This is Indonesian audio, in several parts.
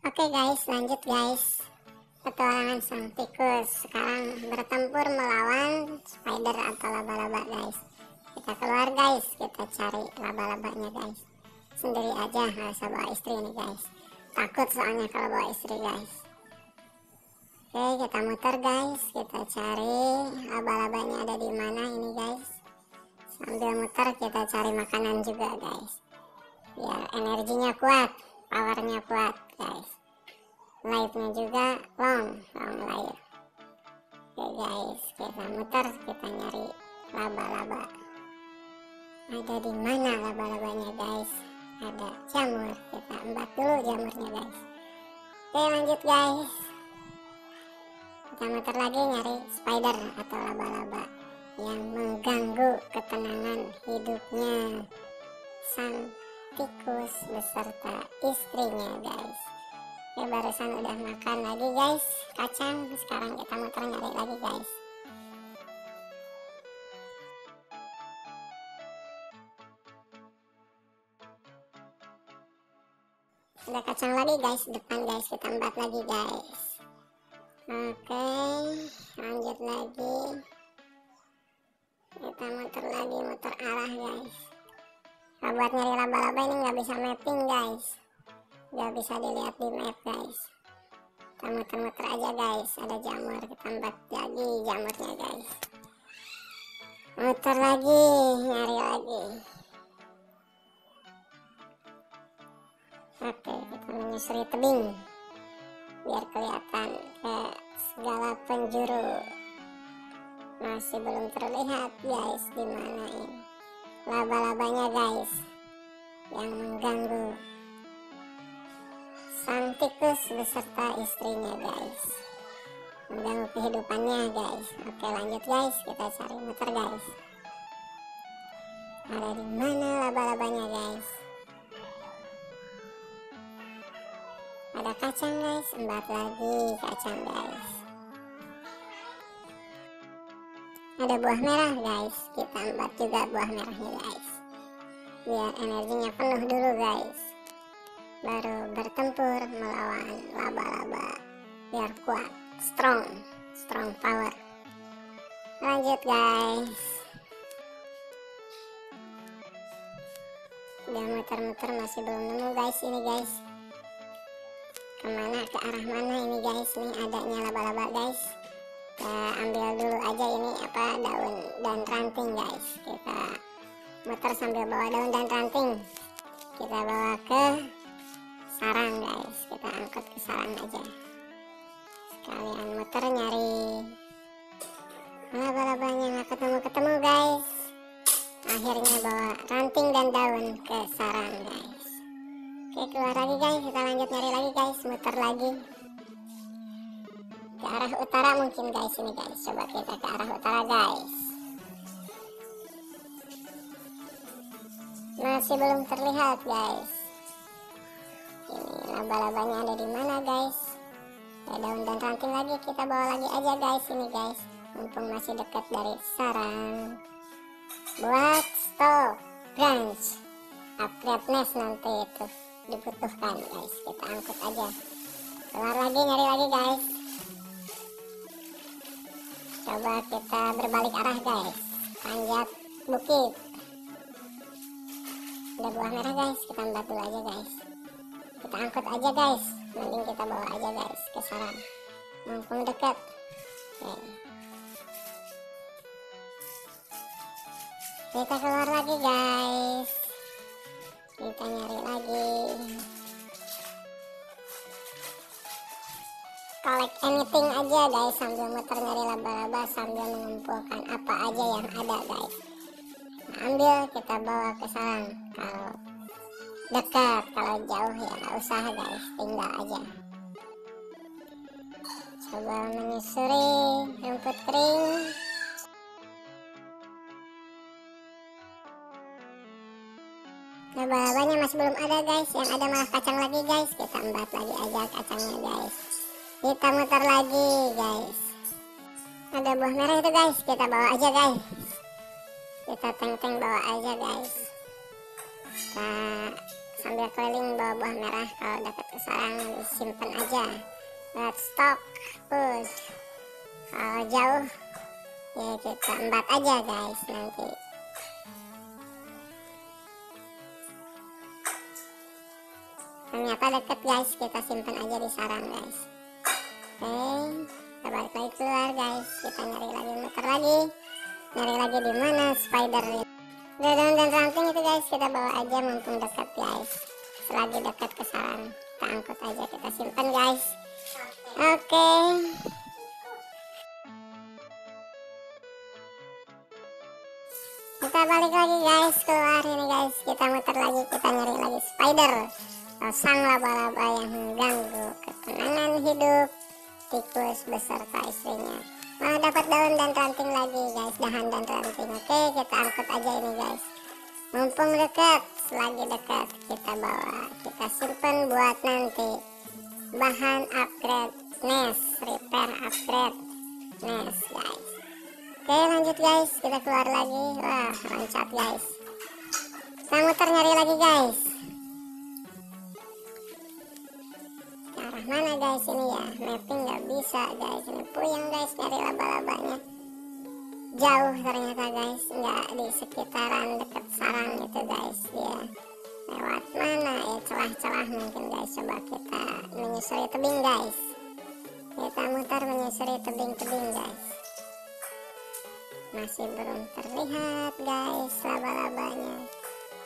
Oke guys, lanjut guys. Petualangan sang tikus sekarang bertempur melawan spider atau laba-laba guys. Kita keluar guys, kita cari laba-labanya guys. Sendiri aja, nggak usah bawa istri nih guys. Takut soalnya kalau bawa istri guys. Oke, kita muter guys, kita cari laba-labanya ada di mana ini guys. Sambil muter kita cari makanan juga guys. Biar energinya kuat, powernya kuat guys lightnya juga long long light oke guys kita muter kita nyari laba-laba. Ada di mana laba-labanya guys? Ada jamur kita embat dulu jamurnya guys. Oke lanjut guys. Kita muter lagi nyari spider atau laba-laba yang mengganggu ketenangan hidupnya. Sang tikus beserta istrinya guys Oke barusan udah makan lagi guys. Kacang. Sekarang kita muter nyari lagi guys. Ada kacang lagi guys. Depan guys. Kita embat lagi guys. Oke. Lanjut lagi. Kita muter lagi muter arah guys. Nah, buat nyari laba-laba ini nggak bisa mapping guys nggak bisa dilihat di map guys. Kita muter-muter aja guys. Ada jamur kita tambah lagi jamurnya guys. Muter lagi nyari lagi. Oke kita menyusuri tebing. Biar kelihatan ke segala penjuru. Masih belum terlihat guys di mana ini. Laba-labanya guys yang mengganggu sang tikus beserta istrinya guys. Mengganggu kehidupannya guys. Oke lanjut guys. Kita cari muter guys. Ada di mana laba-labanya guys? Ada kacang guys. Embat lagi kacang guys. Ada buah merah guys. Kita embat juga buah merahnya guys. Biar energinya penuh dulu guys baru bertempur melawan laba-laba biar kuat strong strong power. Lanjut guys. Udah muter-muter masih belum nemu guys ini guys. Ke mana? Ke arah mana ini guys? Nih adanya laba-laba guys. Kita ambil dulu aja ini apa daun dan ranting guys. Kita muter sambil bawa daun dan ranting. Kita bawa ke aja. Sekalian muter nyari. Laba-labanya nggak ketemu-ketemu guys. Akhirnya bawa ranting dan daun ke sarang guys. Oke keluar lagi guys. Kita lanjut nyari lagi guys. Muter lagi. Ke arah utara mungkin guys ini guys. Coba kita ke arah utara guys. Masih belum terlihat guys laba-labanya ada di mana guys? Ya daun dan ranting lagi. Kita bawa lagi aja guys ini guys. Mumpung masih dekat dari sarang. Buat stok branch upgrade nest nanti itu dibutuhkan guys. Kita angkut aja. Keluar lagi nyari lagi guys. Coba kita berbalik arah guys. Panjat bukit. Ada buah merah guys. Kita ambil dulu aja guys kita angkut aja guys. Mending kita bawa aja guys ke sarang. Mumpung dekat oke. Kita keluar lagi guys. Kita nyari lagi. Collect anything aja guys sambil muter nyari laba-laba sambil mengumpulkan apa aja yang ada guys. Ambil kita bawa ke sarang. Kalau dekat kalau jauh ya nggak usah guys. Tinggal aja. Coba menyusuri rumput kering. Laba-labanya masih belum ada guys. Yang ada malah kacang lagi guys. Kita embat lagi aja kacangnya guys. Kita muter lagi guys. Ada buah merah itu guys. Kita bawa aja guys. Kita teng-teng bawa aja guys. Kita sambil keliling bawa buah merah kalau dekat ke sarang disimpan aja. Buat stok push. Kalau jauh ya kita embat aja guys nanti. Ternyata deket guys kita simpan aja di sarang guys. Oke kita balik lagi keluar guys. Kita nyari lagi muter lagi. Nyari lagi di mana spider daun dan ranting itu guys. Kita bawa aja mumpung dekat guys. Selagi dekat ke sarang kita angkut aja kita simpan guys. Oke. Kita balik lagi guys. Keluar ini guys. Kita muter lagi. Kita nyari lagi spider. Sang laba-laba yang mengganggu ketenangan hidup tikus beserta istrinya malah dapat daun dan ranting lagi guys. Dahan dan ranting oke? Kita angkut aja ini guys. Mumpung dekat selagi dekat kita bawa. Kita simpen buat nanti. Bahan upgrade nest repair upgrade nest guys. Oke lanjut guys. Kita keluar lagi. Wah loncat guys. Kita muter nyari lagi guys mana guys ini ya? Mapping nggak bisa guys. Ini puyeng guys. Nyari laba-labanya. Jauh ternyata guys. Nggak di sekitaran deket sarang itu guys. Dia lewat mana? Ya celah-celah mungkin guys. Coba kita menyusuri tebing guys. Kita mutar menyusuri tebing-tebing guys. Masih belum terlihat guys laba-labanya.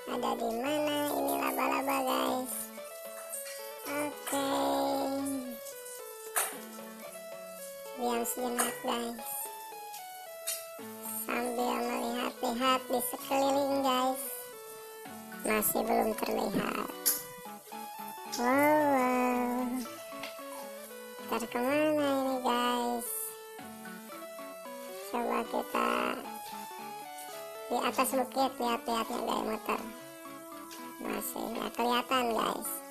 Ada di mana ini laba-laba guys? Oke diam sejenak guys. Sambil melihat-lihat di sekeliling guys. Masih belum terlihat. Wow, wow. ntar ke mana ini guys? Coba kita di atas bukit lihat-lihatnya guys muter masih nggak kelihatan guys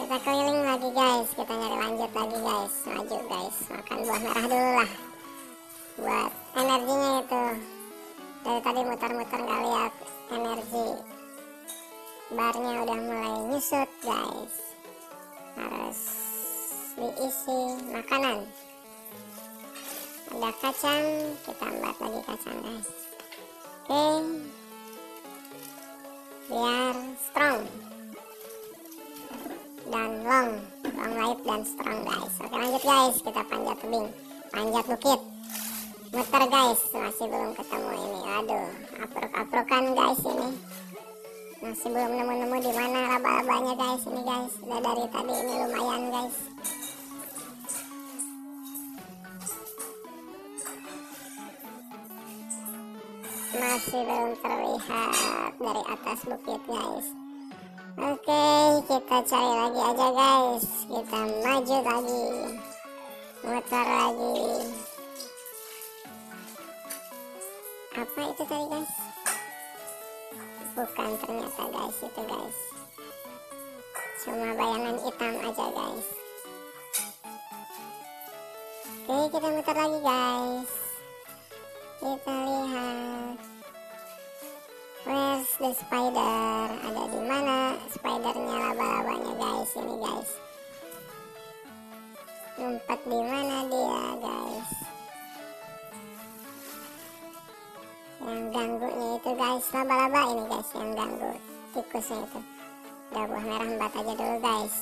kita keliling lagi guys. Kita nyari lanjut lagi guys. Maju guys. Makan buah merah dulu lah. Buat energinya itu. Dari tadi muter-muter nggak lihat energi. Barnya udah mulai nyusut guys. Harus diisi makanan. Ada kacang kita buat lagi kacang guys strong guys. Oke lanjut guys. Kita panjat tebing. Panjat bukit. Muter guys. Masih belum ketemu ini. Aduh aprok-aprokan guys ini. Masih belum nemu-nemu di mana laba-labanya guys ini guys. Udah dari tadi ini lumayan guys. Masih belum terlihat dari atas bukit guys Oke, kita cari lagi aja guys. Kita maju lagi. Muter lagi. Apa itu tadi guys? Bukan ternyata guys, itu guys. Cuma bayangan hitam aja guys. Oke, kita muter lagi guys. Kita lihat. Where's the spider? Ada di mana spidernya laba-labanya guys? Ini guys. Ngumpet di mana dia guys? Yang ganggunya itu guys laba-laba ini guys yang ganggu tikusnya itu. Udah buah merah empat aja dulu guys.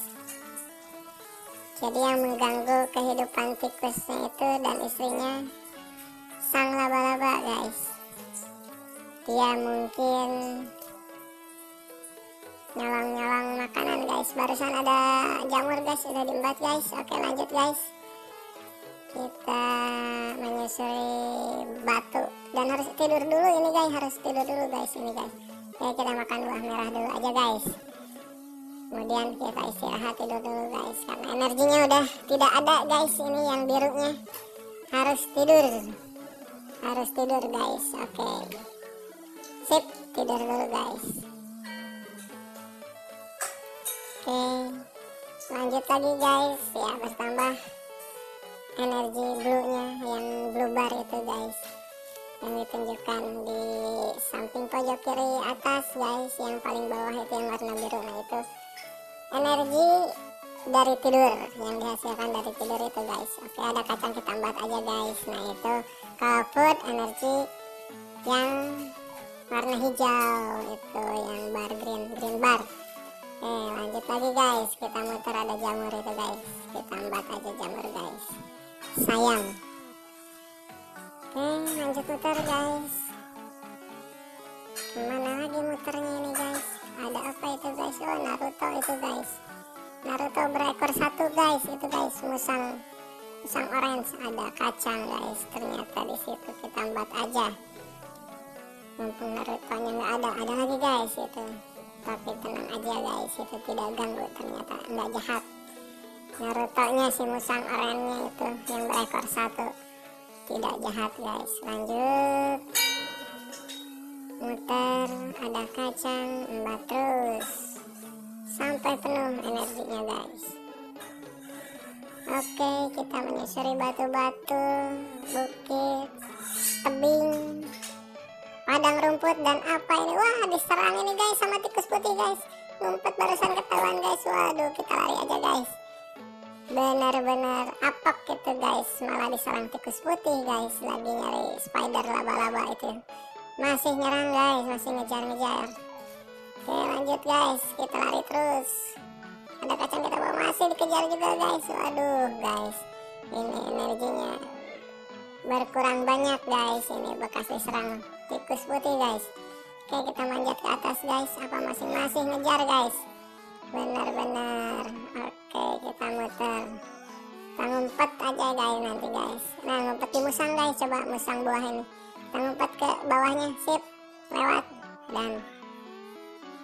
Jadi yang mengganggu kehidupan tikusnya itu dan istrinya sang laba-laba guys dia mungkin nyolong-nyolong makanan guys. Barusan ada jamur guys. Udah diembat guys. Oke lanjut guys. Kita menyusuri batu. Dan harus tidur dulu ini guys. Harus tidur dulu guys ini guys. Oke kita makan buah merah dulu aja guys. Kemudian kita istirahat tidur dulu guys. Karena energinya udah tidak ada guys ini yang birunya. Harus tidur. Harus tidur guys. Oke sip tidur dulu guys. Oke lanjut lagi guys. Ya bertambah energi blue nya yang blue bar itu guys. Yang ditunjukkan di samping pojok kiri atas guys. Yang paling bawah itu yang warna biru. Nah itu energi dari tidur yang dihasilkan dari tidur itu guys. Oke ada kacang kita buat aja guys. Nah itu kalau food energi yang warna hijau itu yang bar green green bar. Oke lanjut lagi guys. Kita muter ada jamur itu guys. Kita buat aja jamur guys. Sayang. Oke lanjut muter guys. Ke mana lagi muternya ini guys? Ada apa itu guys? Oh Naruto itu guys. Naruto berekor satu guys. Itu guys musang musang orange. Ada kacang guys. Ternyata di situ kita buat aja mumpung Naruto nya nggak ada. Ada lagi guys itu. Tapi tenang aja guys itu tidak ganggu ternyata. Nggak jahat. Naruto nya si musang oranye itu yang berekor satu. Tidak jahat guys. Lanjut. Muter ada kacang embat terus. Sampai penuh energinya guys. Oke kita menyusuri batu-batu bukit tebing padang rumput dan apa ini? Wah diserang ini guys sama tikus putih guys. Ngumpet barusan ketahuan guys. Waduh kita lari aja guys. Benar-benar apok gitu guys. Malah diserang tikus putih guys. Lagi nyari spider laba-laba itu masih nyerang guys. Masih ngejar-ngejar. Oke lanjut guys. Kita lari terus. Ada kacang kita bawa masih dikejar juga guys. Waduh guys. Ini energinya berkurang banyak guys. Ini bekas diserang tikus putih guys. Oke kita manjat ke atas guys. Apa masih ngejar guys? Benar-benar. Oke kita muter. Kita ngumpet aja guys nanti guys. Nah ngumpet di musang guys. Coba musang buah ini. Kita ngumpet ke bawahnya. Sip. Lewat. Dan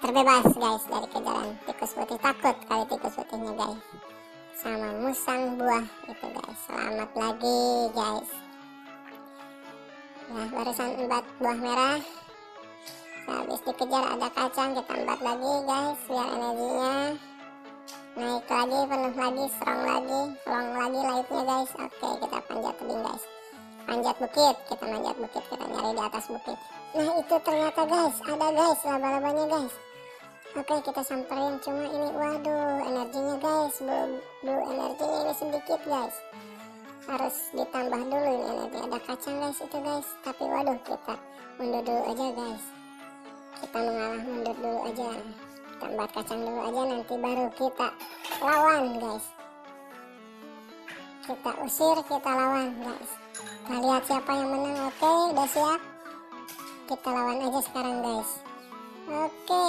terbebas guys dari kejaran tikus putih. Takut kali tikus putihnya guys. Sama musang buah itu guys. Selamat lagi guys nah barusan empat buah merah. Habis dikejar ada kacang kita empat lagi guys biar energinya naik lagi penuh lagi strong lagi long lagi lightnya guys. Oke kita panjat tebing guys. Panjat bukit kita manjat bukit kita nyari di atas bukit. Nah itu ternyata guys ada guys laba-labanya guys. Oke kita samperin cuma ini waduh energinya guys bu, bu energinya ini sedikit guys harus ditambah dulu ini energi ada kacang guys itu guys. Tapi waduh kita mundur dulu aja guys. Kita mengalah mundur dulu aja. Buat kacang dulu aja nanti baru kita lawan guys. Kita usir kita lawan guys. Kita lihat siapa yang menang oke? Udah siap? Kita lawan aja sekarang guys. Oke.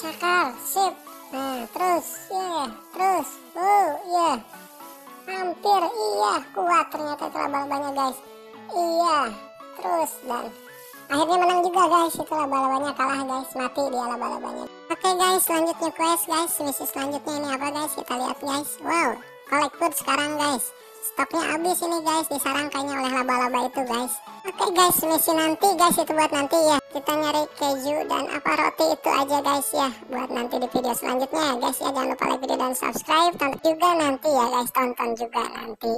Cakar sip. Nah terus ya yeah, terus. Oh ya yeah. Hampir iya kuat ternyata laba-labanya guys. Iya terus dan akhirnya menang juga guys. Itu laba-labanya kalah guys. Mati dia laba-labanya. Oke okay, guys selanjutnya quest guys. Misi selanjutnya ini apa guys? Kita lihat guys. Wow collect food sekarang guys stoknya habis ini guys disarang kayaknya oleh laba-laba itu guys. Oke okay, guys misi nanti guys itu buat nanti ya. Kita nyari keju dan apa roti itu aja guys ya. Buat nanti di video selanjutnya guys ya. Jangan lupa like video dan subscribe. Tonton juga nanti ya guys. Tonton juga nanti